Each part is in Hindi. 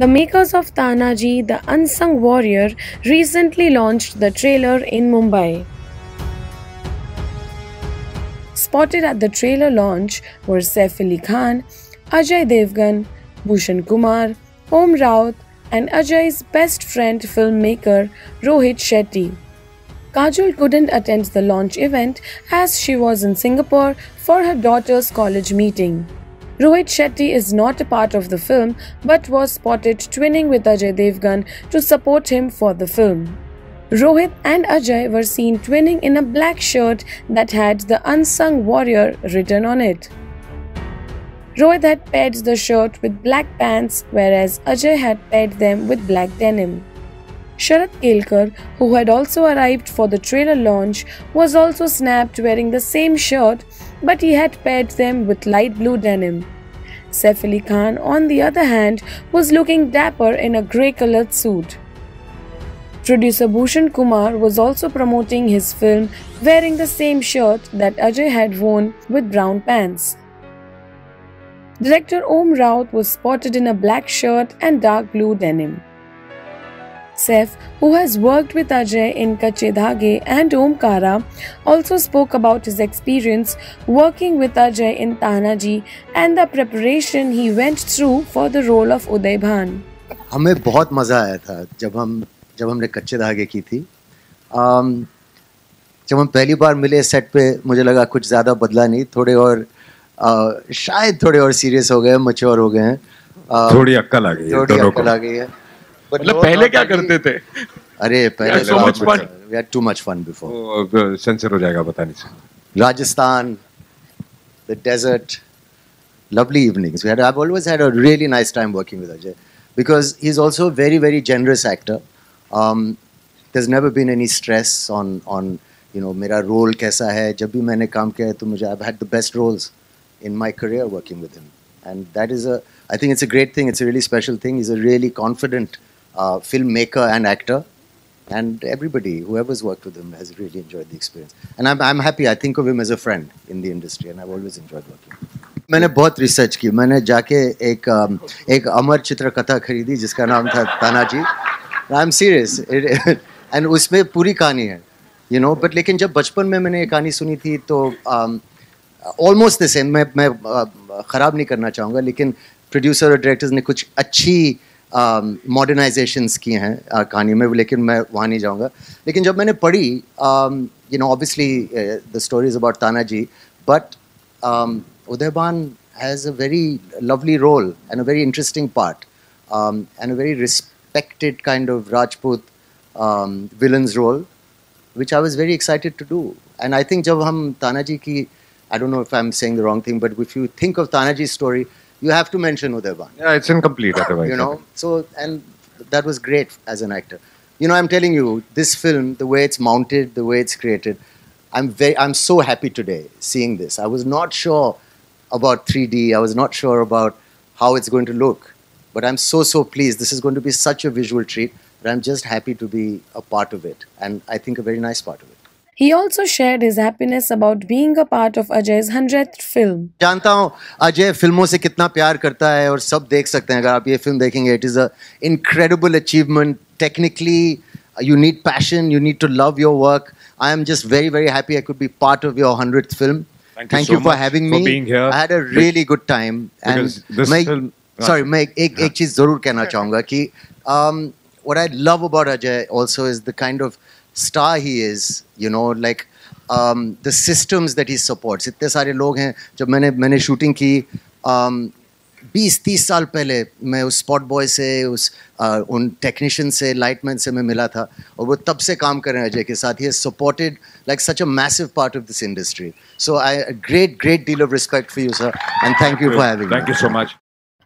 The makers of Tanaji, the Unsung Warrior, recently launched the trailer in Mumbai. Spotted at the trailer launch were Saif Ali Khan, Ajay Devgan, Bhushan Kumar, Om Raut, and Ajay's best friend filmmaker Rohit Shetty. Kajol couldn't attend the launch event as she was in Singapore for her daughter's college meeting. Rohit Shetty is not a part of the film but was spotted twinning with Ajay Devgan to support him for the film. Rohit and Ajay were seen twinning in a black shirt that had the Unsung Warrior written on it. Rohit had paired the shirt with black pants, whereas Ajay had paired them with black denim. Sharat Kelkar, who had also arrived for the trailer launch, was also snapped wearing the same shirt, but he had paired them with light blue denim. Saif Ali Khan, on the other hand, was looking dapper in a grey colored suit. Producer Bhushan Kumar was also promoting his film wearing the same shirt that Ajay had worn with brown pants. Director Om Raut was spotted in a black shirt and dark blue denim. Saif, who has worked with Ajay in Kache Dhage and Omkara, also spoke about his experience working with Ajay in Tanaji and the preparation he went through for the role of Uday Bhan. हमें बहुत मज़ा आया था जब हम जब हमने कच्चे धागे की थी um, जब हम पहली बार मिले सेट पे मुझे लगा कुछ ज़्यादा बदला नहीं थोड़े और uh, शायद थोड़े और सीरियस हो गए मच्योर हो गए हैं uh, थोड़ी अक्कल आ गई है थोड़ी अक्कल आ गई है मतलब पहले क्या करते थे अरे पहले so much fun. we had too much fun before वो सेंसर हो जाएगा बताने से Rajasthan the desert lovely evenings we had I've always had a really nice time working with Ajay because he's also a very very generous actor um, there's never been any stress on on you know मेरा role कैसा है जब भी मैंने काम किया है तो मुझे I've had the best roles in my career working with him and that is a I think it's a great thing it's a really special thing he's a really confident uh, filmmaker and actor. And everybody, whoever's worked with him, has really enjoyed the experience. And I'm, I'm happy. I think of him as a friend in the industry, and I've always enjoyed working. मैंने बहुत रिसर्च की मैंने जाके एक एक अमर चित्र कथा खरीदी जिसका नाम था Tanaji I am serious and उसमें पूरी कहानी है यू नो बट लेकिन जब बचपन में मैंने ये कहानी सुनी थी तो ऑलमोस्ट द सेम मैं मैं ख़राब नहीं करना चाहूँगा लेकिन प्रोड्यूसर और डायरेक्टर्स ने कुछ अच्छी मॉडर्नाइजेशंस किए हैं कहानी में, लेकिन मैं वहाँ नहीं जाऊँगा। लेकिन जब मैंने पढ़ी you know obviously the stories about Tanaji but Udaybhan has a very lovely role and a very interesting part and a very respected kind of Rajput villain's role which I was very excited to do and I think जब हम तानाजी की I don't know if I am saying the wrong thing but if you think of Tanaji story you have to mention Uday Yeah, it's incomplete otherwise. you know, so and that was great as an actor. You know, I'm telling you, this film, the way it's mounted, the way it's created, I'm very, I'm so happy today seeing this. I was not sure about 3D. I was not sure about how it's going to look, but I'm so so pleased. This is going to be such a visual treat. But I'm just happy to be a part of it, and I think a very nice part of it. He also shared his happiness about being a part of Ajay's 100th film. जानता हूँ अजय फिल्मों से कितना प्यार करता है और सब देख सकते हैं अगर आप ये फिल्म देखेंगे it is a incredible achievement technically you need passion, you need to love your work. I am just very, very happy I could be part of your 100th film. Thank, Thank you, so you for having for me. Being here. I had a really good time. And this मैं, film, sorry, मैं एक एक चीज़ ज़रूर कहना चाहूँगा कि um, what I love about Ajay also is the kind of star he is. You know, like the systems that he supports इतने सारे लोग हैं जब मैंने मैंने शूटिंग की um, बीस तीस साल पहले मैं उस स्पॉट बॉय से उस uh, उन टेक्नीशियन से लाइटमैन से मैं मिला था और वो तब से काम कर रहे हैं अजय के साथ। He supported like such a massive part of this industry so I great great deal of respect for you sir and thank you for having thank you so much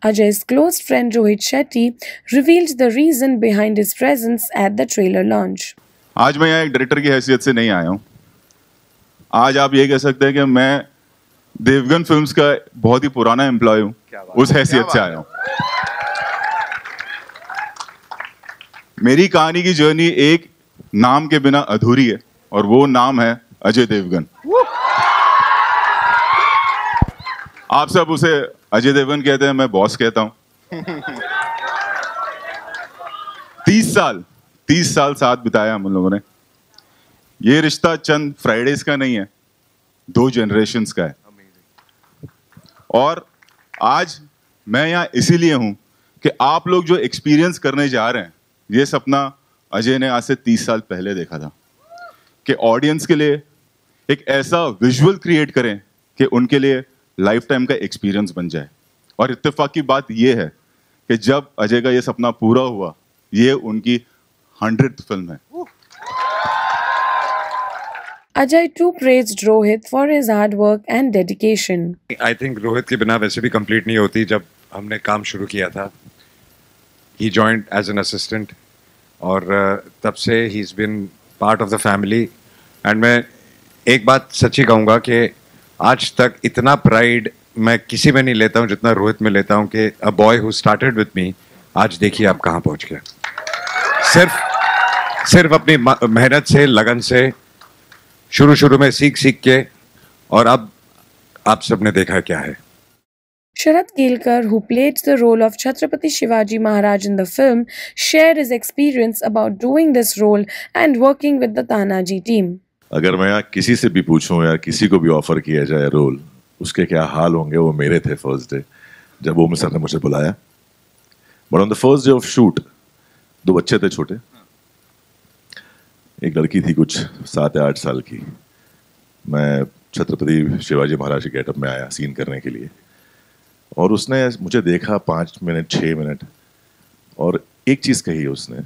Ajay's close friend Rohit Shetty revealed the reason behind his presence at the trailer launch. आज मैं यहाँ एक डायरेक्टर की हैसियत से नहीं आया हूँ। आज आप ये कह सकते हैं कि मैं देवगन फिल्म्स का बहुत ही पुराना एम्प्लॉय हूँ। उस हैसियत से आया हूँ। मेरी कहानी की जर्नी एक नाम के बिना अधूरी है और वो नाम है अजय देवगन। आप सब उसे अजय देवगन कहते हैं, मैं बॉस कहता हूँ। तीस साल तीस साल साथ बिताया हम लोगों ने। ये रिश्ता चंद फ्राइडेज का नहीं है, दो जनरेशन का है। और आज मैं यहाँ इसीलिए हूँ कि आप लोग जो एक्सपीरियंस करने जा रहे हैं, ये सपना अजय ने आज से तीस साल पहले देखा था। कि ऑडियंस के लिए एक ऐसा विजुअल क्रिएट करें कि उनके लिए लाइफ टाइम का एक्सपीरियंस बन जाए। और इत्तेफाक की बात यह है कि जब अजय का ये सपना पूरा हुआ ये उनकी हंड्रेड फ़िल्म है। Ajay too praised Rohit for his hard work and dedication. I think Rohit के बिना वैसे भी कंप्लीट नहीं होती जब हमने काम शुरू किया था। He joined as an assistant और uh, तब से ही is been part of the family and मैं एक बात सच्ची कहूँगा कि आज तक इतना प्राइड मैं किसी में नहीं लेता हूँ, जितना रोहित में लेता हूँ कि a boy who started with me आज देखिए आप कहाँ पहुँच गया सिर्फ़ सिर्फ़ अपनी मेहनत से, लगन से शुरू शुरू में सीख सीख के, और अब आप सबने देखा क्या है। Sharad Kelkar who played the role of Chhatrapati Shivaji Maharaj in the film share his experience about doing this role and working with the Tanaji team अगर मैं यहाँ किसी से भी पूछूँ या किसी को भी ऑफ़र किया जाए रोल उसके क्या हाल होंगे? वो मेरे थे फ़र्स्ट डे जब ओम सर ने मुझे बुलाया। But on the first day of shoot दो बच्चे थे छोटे। एक लड़की थी कुछ सात या आठ साल की। मैं छत्रपति शिवाजी महाराज के गेटअप में आया सीन करने के लिए। और उसने मुझे देखा पाँच मिनट छः मिनट। और एक चीज़ कही उसने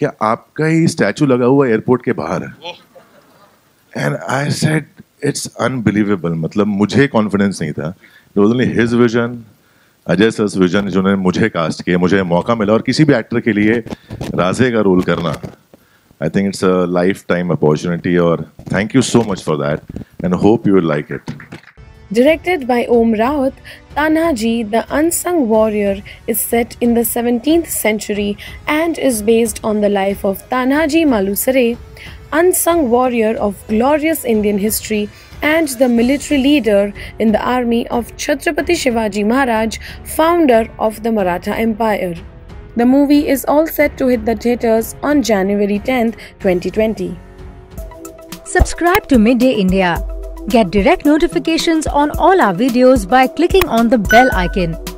क्या आपका ही स्टैचू लगा हुआ एयरपोर्ट के बाहर है? And I said it's unbelievable मतलब मुझे कॉन्फिडेंस नहीं था। It only his vision Ajay sir vision जिन्होंने मुझे कास्ट किया मुझे मौका मिला और किसी भी एक्टर के लिए राजे का रोल करना। I think it's a lifetime opportunity और thank you so much for that and hope you will like it Directed by Om Raut, Tanhaji, the unsung warrior, is set in the 17th century and is based on the life of Tanhaji Malusare, unsung warrior of glorious Indian history and the military leader in the army of Chhatrapati Shivaji Maharaj, founder of the Maratha Empire. The movie is all set to hit the theaters on January 10, 2020. Subscribe to Midday India. Get direct notifications on all our videos by clicking on the bell icon.